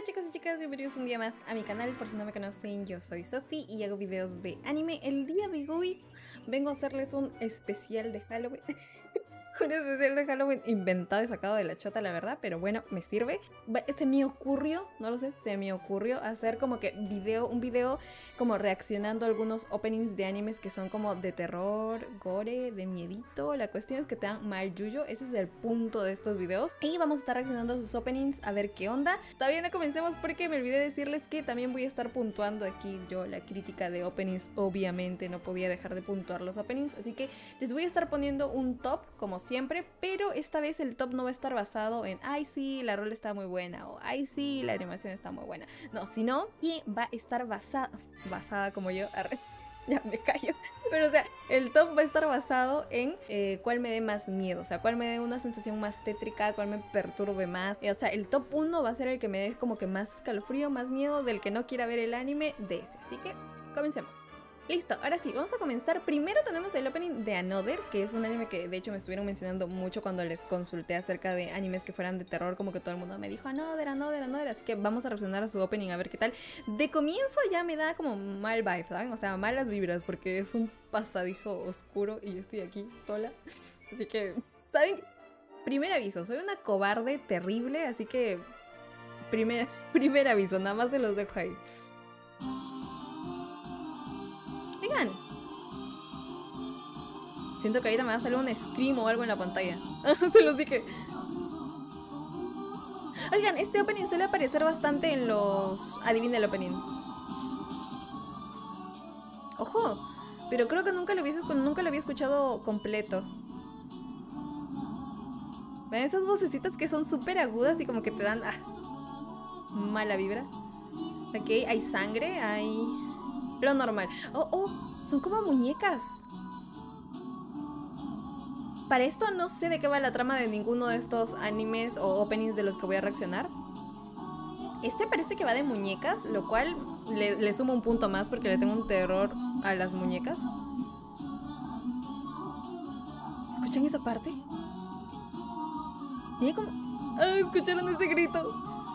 Hola chicos y chicas, bienvenidos un día más a mi canal. Por si no me conocen, yo soy Sofi y hago videos de anime. El día de hoy vengo a hacerles un especial de Halloween. un especial de Halloween inventado y sacado de la chota, la verdad, pero bueno, me sirve. Este me ocurrió, no lo sé, se me ocurrió hacer como que video, un video como reaccionando a algunos openings de animes que son como de terror, gore, de miedito. La cuestión es que te dan mal yuyo, ese es el punto de estos videos. Y vamos a estar reaccionando a sus openings a ver qué onda. Todavía no comencemos porque me olvidé decirles que también voy a estar puntuando aquí yo la crítica de openings. Obviamente no podía dejar de puntuar los openings, así que les voy a estar poniendo un top como siempre, pero esta vez el top no va a estar basado en, ay sí, la rol está muy buena o ay sí, la animación está muy buena. No, sino que va a estar basado, basada como yo, ya me callo. Pero o sea, el top va a estar basado en eh, cuál me dé más miedo, o sea, cuál me dé una sensación más tétrica, cuál me perturbe más. o sea, el top 1 va a ser el que me dé como que más escalofrío, más miedo, del que no quiera ver el anime, de ese. Así que, comencemos. Listo, ahora sí, vamos a comenzar. Primero tenemos el opening de Another, que es un anime que de hecho me estuvieron mencionando mucho cuando les consulté acerca de animes que fueran de terror, como que todo el mundo me dijo Another, Another, Another, así que vamos a reaccionar a su opening a ver qué tal. De comienzo ya me da como mal vibe, ¿saben? O sea, malas vibras porque es un pasadizo oscuro y yo estoy aquí sola. Así que, ¿saben? Primer aviso, soy una cobarde terrible, así que primer, primer aviso, nada más se los dejo ahí. Siento que ahorita me va a salir un scream o algo en la pantalla. Se los dije. Oigan, este opening suele aparecer bastante en los... Adivina el opening. Ojo, pero creo que nunca lo, nunca lo había escuchado completo. ¿Ven esas vocecitas que son súper agudas y como que te dan... Ah, mala vibra. Ok, hay sangre, hay... Lo normal. Oh, oh, son como muñecas. Para esto no sé de qué va la trama de ninguno de estos animes o openings de los que voy a reaccionar. Este parece que va de muñecas, lo cual le, sumo un punto más porque le tengo un terror a las muñecas. ¿Escuchan esa parte? Tiene como... Ah, ¿Escucharon ese grito?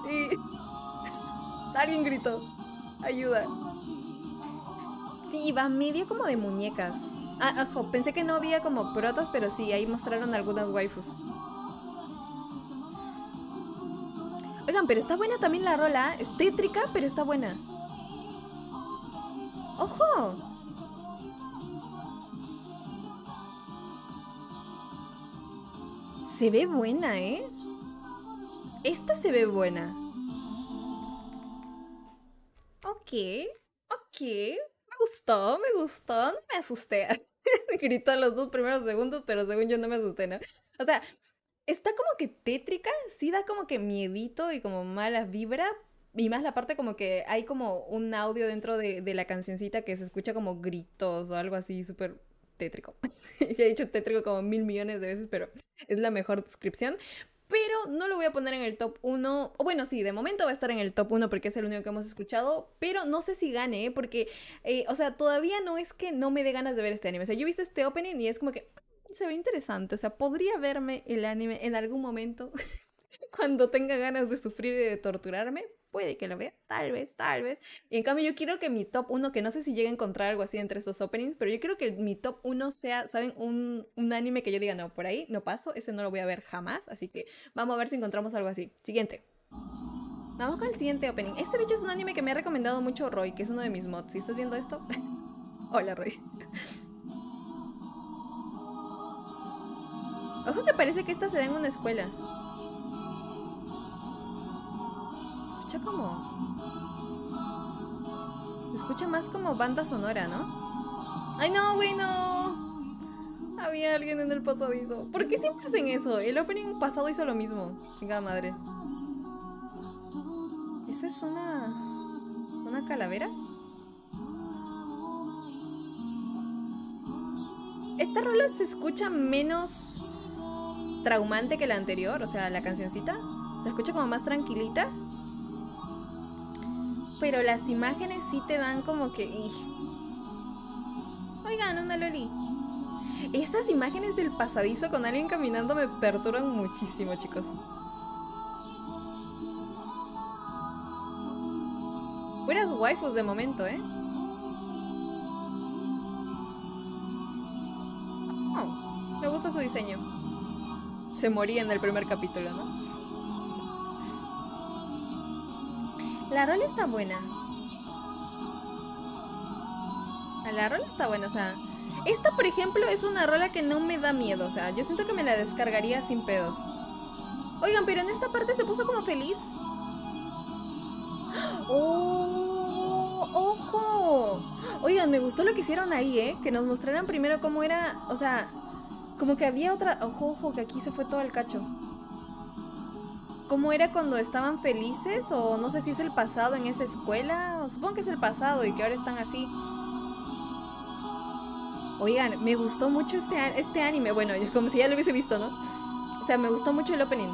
Y... Alguien gritó. Ayuda. Sí, va medio como de muñecas. Ah, ojo, pensé que no había como protas, pero sí, ahí mostraron algunas waifus. Oigan, pero está buena también la rola. Es tétrica, pero está buena. ¡Ojo! Se ve buena, ¿eh? Esta se ve buena. Ok, ok me gustó, me gustó, no me asusté. Gritó los dos primeros segundos, pero según yo no me asusté, ¿no? O sea, está como que tétrica, sí da como que miedito y como mala vibra. Y más la parte como que hay como un audio dentro de, de la cancioncita que se escucha como gritos o algo así súper tétrico. ya he dicho tétrico como mil millones de veces, pero es la mejor descripción. Pero no lo voy a poner en el top 1. O bueno, sí, de momento va a estar en el top 1 porque es el único que hemos escuchado. Pero no sé si gane, ¿eh? porque, eh, o sea, todavía no es que no me dé ganas de ver este anime. O sea, yo he visto este opening y es como que se ve interesante. O sea, podría verme el anime en algún momento cuando tenga ganas de sufrir y de torturarme puede que lo vea, tal vez, tal vez. Y en cambio yo quiero que mi top 1, que no sé si llegue a encontrar algo así entre estos openings, pero yo quiero que mi top 1 sea, ¿saben? Un, un anime que yo diga, no, por ahí no paso, ese no lo voy a ver jamás, así que vamos a ver si encontramos algo así. Siguiente. Vamos con el siguiente opening. Este bicho es un anime que me ha recomendado mucho Roy, que es uno de mis mods. ¿Si estás viendo esto? Hola Roy. Ojo que parece que esta se da en una escuela. Escucha como... Se escucha más como banda sonora, ¿no? ¡Ay, no, güey, no! Había alguien en el pasadizo. ¿Por qué siempre hacen eso? El opening pasado hizo lo mismo. Chingada madre. ¿Eso es una... una calavera? Esta rola se escucha menos traumante que la anterior, o sea, la cancioncita. Se escucha como más tranquilita. Pero las imágenes sí te dan como que... Oigan, una loli. Esas imágenes del pasadizo con alguien caminando me perturban muchísimo, chicos. Buenas waifus de momento, ¿eh? Oh, me gusta su diseño. Se moría en el primer capítulo, ¿no? La rola está buena. La rola está buena, o sea... Esta, por ejemplo, es una rola que no me da miedo, o sea, yo siento que me la descargaría sin pedos. Oigan, pero en esta parte se puso como feliz. ¡Oh! ¡Ojo! Oigan, me gustó lo que hicieron ahí, ¿eh? Que nos mostraran primero cómo era, o sea, como que había otra... Ojo, ojo, que aquí se fue todo el cacho. ¿Cómo era cuando estaban felices? O no sé si es el pasado en esa escuela. O supongo que es el pasado y que ahora están así. Oigan, me gustó mucho este, este anime. Bueno, como si ya lo hubiese visto, ¿no? O sea, me gustó mucho el opening.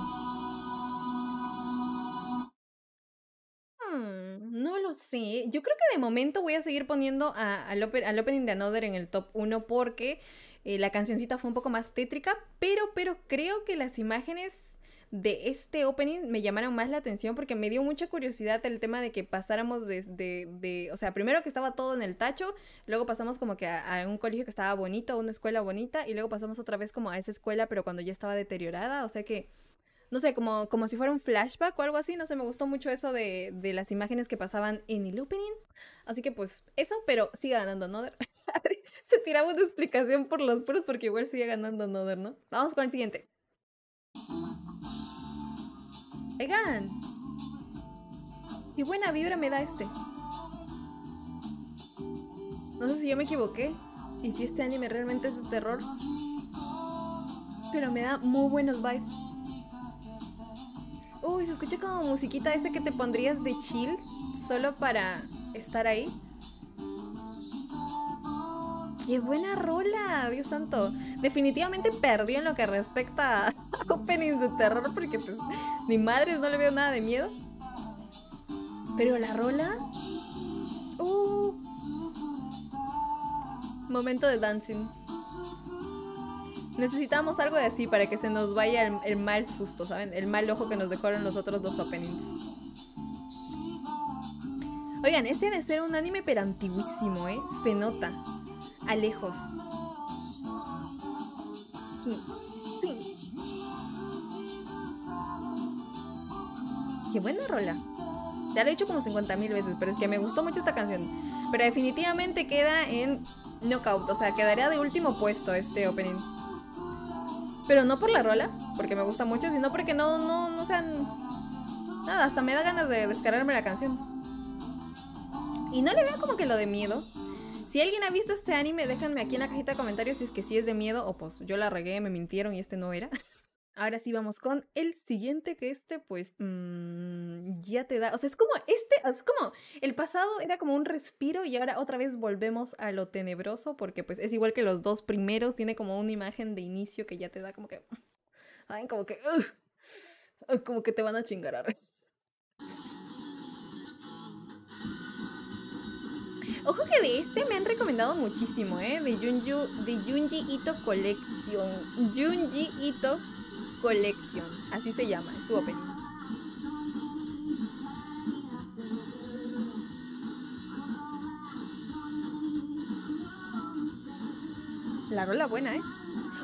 Hmm, no lo sé. Yo creo que de momento voy a seguir poniendo al, opening de Another en el top 1 porque eh, la cancioncita fue un poco más tétrica, pero, pero creo que las imágenes de este opening me llamaron más la atención porque me dio mucha curiosidad el tema de que pasáramos de, de, o sea, primero que estaba todo en el tacho, luego pasamos como que a, un colegio que estaba bonito, a una escuela bonita, y luego pasamos otra vez como a esa escuela, pero cuando ya estaba deteriorada, o sea que, no sé, como, como si fuera un flashback o algo así, no sé, me gustó mucho eso de, de las imágenes que pasaban en el opening, así que pues eso, pero sigue ganando Nother. Se tiraba una explicación por los puros porque igual sigue ganando Nother, ¿no? Vamos con el siguiente. Oigan. Qué buena vibra me da este. No sé si yo me equivoqué. Y si este anime realmente es de terror. Pero me da muy buenos vibes. Uy, se escucha como musiquita esa que te pondrías de chill. Solo para estar ahí. ¡Qué buena rola! Dios santo. Definitivamente perdió en lo que respecta a openings de terror porque pues ni madres no le veo nada de miedo. Pero la rola... Uh, momento de dancing. Necesitamos algo de así para que se nos vaya el, el, mal susto, ¿saben? El mal ojo que nos dejaron los otros dos openings. Oigan, este debe ser un anime pero antiguísimo, ¿eh? Se nota a lejos. Qué buena rola. Ya lo he dicho como 50 mil veces, pero es que me gustó mucho esta canción. Pero definitivamente queda en knockout, o sea, quedaría de último puesto este opening. Pero no por la rola, porque me gusta mucho, sino porque no, no, no sean... Nada, hasta me da ganas de descargarme la canción. Y no le veo como que lo de miedo. Si alguien ha visto este anime, déjenme aquí en la cajita de comentarios si es que sí es de miedo o pues yo la regué, me mintieron y este no era. Ahora sí vamos con el siguiente, que este pues mmm, ya te da, o sea, es como este, es como el pasado era como un respiro y ahora otra vez volvemos a lo tenebroso porque pues es igual que los dos primeros, tiene como una imagen de inicio que ya te da como que, ay, como que, como que te van a chingar a Ojo que de este me han recomendado muchísimo, ¿eh? De, de Junji Ito Collection. Junji Ito Collection. Así se llama, es su opening. La rola buena, ¿eh?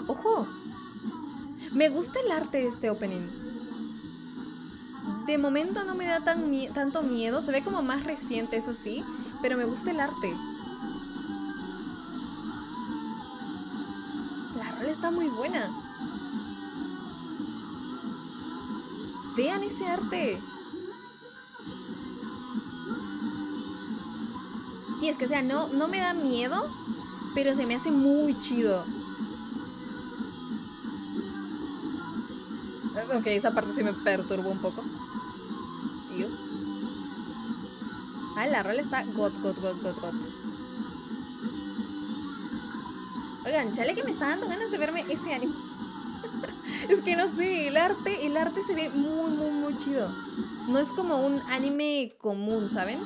¡Ojo! Me gusta el arte de este opening. De momento no me da tan tanto miedo. Se ve como más reciente, eso sí. Pero me gusta el arte. La rola está muy buena. Vean ese arte. Y es que, o sea, no, no me da miedo, pero se me hace muy chido. Ok, esa parte sí me perturbó un poco. Ah, la rola está got, got, got, got, got. Oigan, chale que me está dando ganas de verme ese anime. es que no sé, el arte, el arte se ve muy, muy, muy chido. No es como un anime común, ¿saben?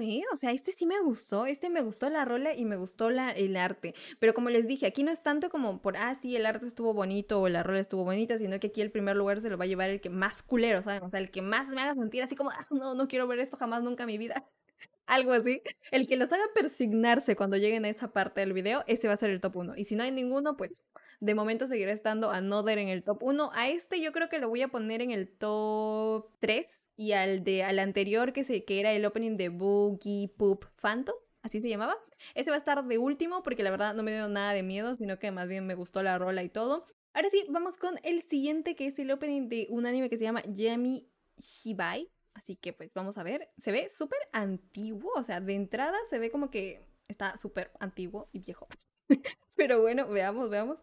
¿Eh? O sea, este sí me gustó, este me gustó la rola y me gustó el arte. Pero como les dije, aquí no es tanto como por, ah, sí, el arte estuvo bonito o la rola estuvo bonita, sino que aquí el primer lugar se lo va a llevar el que más culero, ¿saben? O sea, el que más me haga sentir así como, ah, no, no quiero ver esto jamás nunca en mi vida. Algo así. El que los haga persignarse cuando lleguen a esa parte del video, ese va a ser el top 1. Y si no hay ninguno, pues de momento seguirá estando Another en el top 1. A este yo creo que lo voy a poner en el top 3 y al de al anterior que se que era el opening de Boogie Poop Phantom, así se llamaba. Ese va a estar de último porque la verdad no me dio nada de miedo, sino que más bien me gustó la rola y todo. Ahora sí, vamos con el siguiente que es el opening de un anime que se llama Yami Shibai. Así que pues vamos a ver. Se ve súper antiguo, o sea, de entrada se ve como que está súper antiguo y viejo. Pero bueno, veamos, veamos.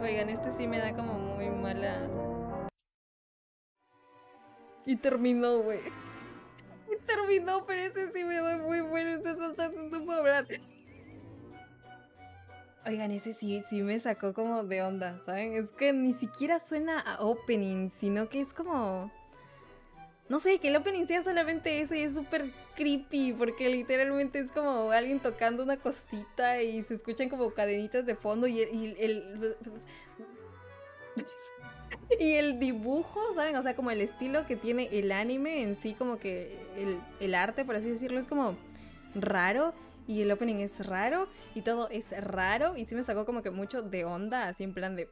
Oigan, este sí me da como muy mala. Y terminó, güey. Y terminó, pero ese sí me da muy bueno. No puedo hablar. Oigan, ese sí, sí me sacó como de onda, ¿saben? Es que ni siquiera suena a opening, sino que es como no sé, que el opening sea solamente eso y es súper creepy, porque literalmente es como alguien tocando una cosita y se escuchan como cadenitas de fondo y el... Y el, dibujo, ¿saben? O sea, como el estilo que tiene el anime en sí, como que el, el arte, por así decirlo, es como raro y el opening es raro y todo es raro y sí me sacó como que mucho de onda, así en plan de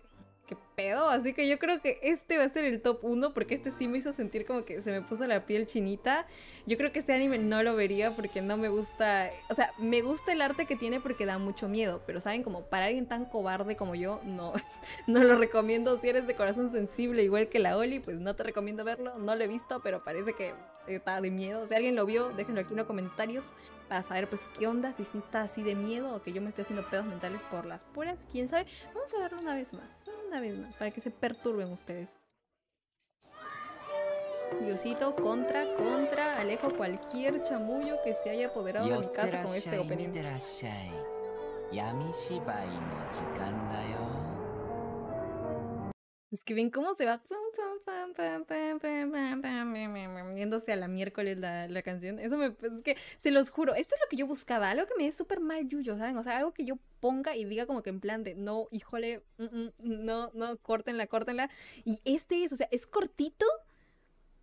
qué pedo. Así que yo creo que este va a ser el top 1 porque este sí me hizo sentir como que se me puso la piel chinita. Yo creo que este anime no lo vería porque no me gusta, o sea, me gusta el arte que tiene porque da mucho miedo, pero saben como para alguien tan cobarde como yo no no lo recomiendo si eres de corazón sensible igual que la Oli, pues no te recomiendo verlo, no lo he visto, pero parece que está de miedo. Si alguien lo vio, déjenlo aquí en los comentarios para saber pues qué onda, si está así de miedo o que yo me estoy haciendo pedos mentales por las puras, quién sabe. Vamos a verlo una vez más una vez más, para que se perturben ustedes. Diosito, contra, contra, alejo cualquier chamullo que se haya apoderado de mi casa con este opening. Es que ven cómo se va yéndose a la miércoles la, la canción. Eso me es que se los juro, esto es lo que yo buscaba, algo que me dé súper mal yuyo, ¿saben? O sea, algo que yo ponga y diga como que en plan de no, híjole, no, no, córtenla, córtenla. Y este es, o sea, es cortito,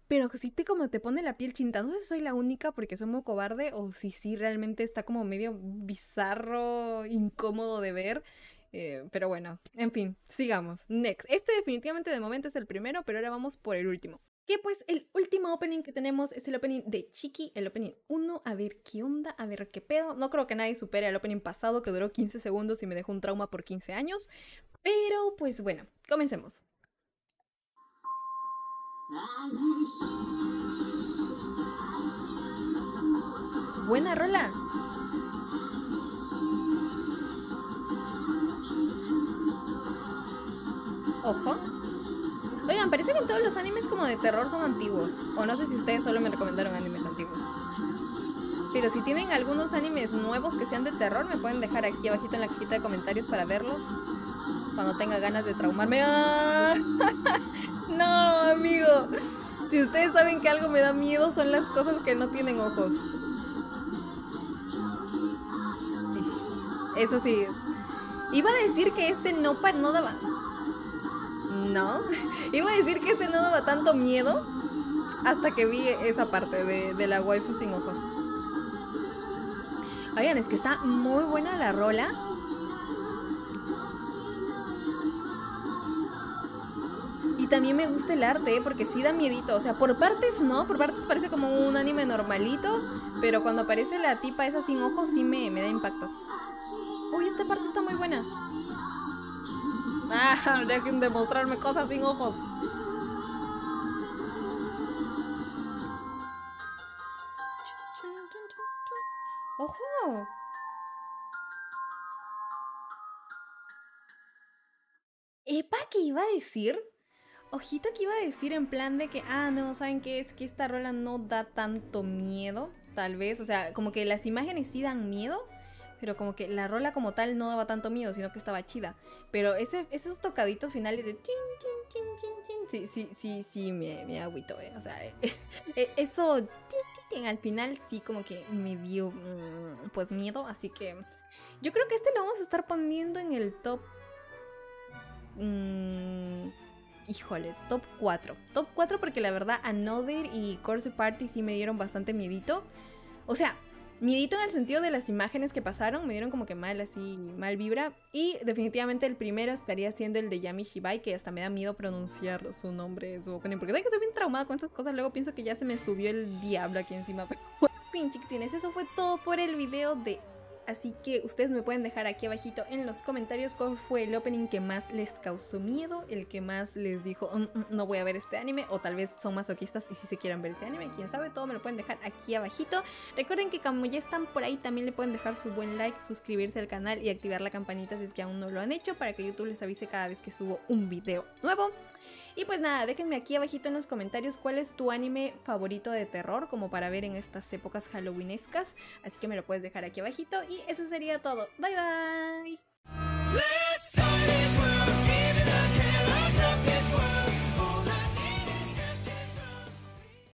pero sí te como te pone la piel chinta. No sé si soy la única porque soy muy cobarde o si sí realmente está como medio bizarro, incómodo de ver. Eh, pero bueno, en fin, sigamos. Next. Este definitivamente de momento es el primero, pero ahora vamos por el último. Que pues el último opening que tenemos es el opening de Chiki, el opening 1. A ver qué onda, a ver qué pedo. No creo que nadie supere el opening pasado que duró 15 segundos y me dejó un trauma por 15 años. Pero pues bueno, comencemos. Buena rola. Ojo. Oigan, parece que todos los animes como de terror son antiguos. O no sé si ustedes solo me recomendaron animes antiguos. Pero si tienen algunos animes nuevos que sean de terror, me pueden dejar aquí abajito en la cajita de comentarios para verlos. Cuando tenga ganas de traumarme. ¡Ah! no, amigo. Si ustedes saben que algo me da miedo, son las cosas que no tienen ojos. Eso sí. Iba a decir que este no, no daba no. Iba a decir que este no daba tanto miedo hasta que vi esa parte de, la waifu sin ojos. Oigan, es que está muy buena la rola. Y también me gusta el arte, porque sí da miedito. O sea, por partes no, por partes parece como un anime normalito. Pero cuando aparece la tipa esa sin ojos, sí me, me da impacto. Uy, esta parte está muy buena. Ah, dejen de mostrarme cosas sin ojos. ¡Ojo! ¿Epa qué iba a decir? Ojito que iba a decir en plan de que, ah, no, ¿saben qué? Es que esta rola no da tanto miedo, tal vez. O sea, como que las imágenes sí dan miedo, pero como que la rola como tal no daba tanto miedo, sino que estaba chida. Pero ese, esos tocaditos finales de chin, chin, chin, chin, chin, sí, sí, sí, sí, me, me agüito, eh. O sea, eh, eh, eso al final sí como que me dio mm, pues miedo, así que yo creo que este lo vamos a estar poniendo en el top... Mmm, híjole, top 4. Top 4 porque la verdad Another y Corso Party sí me dieron bastante miedito. O sea, miedito en el sentido de las imágenes que pasaron, me dieron como que mal, así, mal vibra. Y definitivamente el primero estaría siendo el de Yami Shibai, que hasta me da miedo pronunciar su nombre, su opening, porque que estoy bien traumada con estas cosas, luego pienso que ya se me subió el diablo aquí encima. Pero, chiquitines, eso fue todo por el video de Así que ustedes me pueden dejar aquí abajito en los comentarios cuál fue el opening que más les causó miedo, el que más les dijo mm, mm, no voy a ver este anime o tal vez son masoquistas y si se quieren ver ese anime, quién sabe, todo me lo pueden dejar aquí abajito. Recuerden que como ya están por ahí también le pueden dejar su buen like, suscribirse al canal y activar la campanita si es que aún no lo han hecho para que YouTube les avise cada vez que subo un video nuevo. Y pues nada, déjenme aquí abajito en los comentarios cuál es tu anime favorito de terror, como para ver en estas épocas halloweenescas. Así que me lo puedes dejar aquí abajito. Y eso sería todo. Bye bye.